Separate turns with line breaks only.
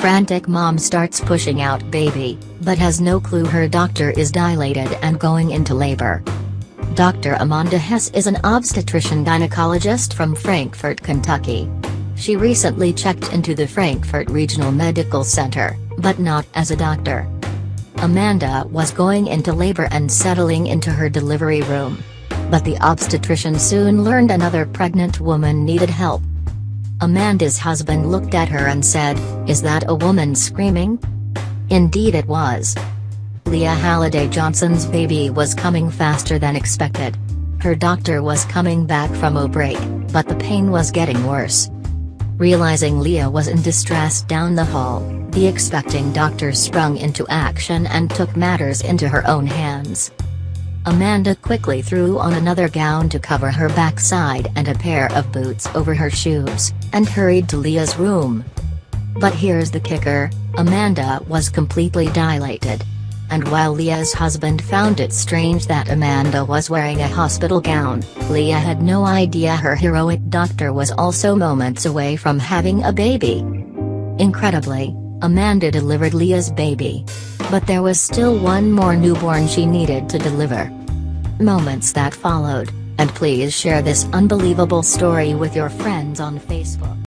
Frantic mom starts pushing out baby, but has no clue her doctor is dilated and going into labor. Dr. Amanda Hess is an obstetrician gynecologist from Frankfort, Kentucky. She recently checked into the Frankfort Regional Medical Center, but not as a doctor. Amanda was going into labor and settling into her delivery room. But the obstetrician soon learned another pregnant woman needed help. Amanda's husband looked at her and said, Is that a woman screaming? Indeed it was. Leah Halliday Johnson's baby was coming faster than expected. Her doctor was coming back from a break, but the pain was getting worse. Realizing Leah was in distress down the hall, the expecting doctor sprung into action and took matters into her own hands. Amanda quickly threw on another gown to cover her backside and a pair of boots over her shoes, and hurried to Leah's room. But here's the kicker, Amanda was completely dilated. And while Leah's husband found it strange that Amanda was wearing a hospital gown, Leah had no idea her heroic doctor was also moments away from having a baby. Incredibly, Amanda delivered Leah's baby. But there was still one more newborn she needed to deliver. Moments that followed, and please share this unbelievable story with your friends on Facebook.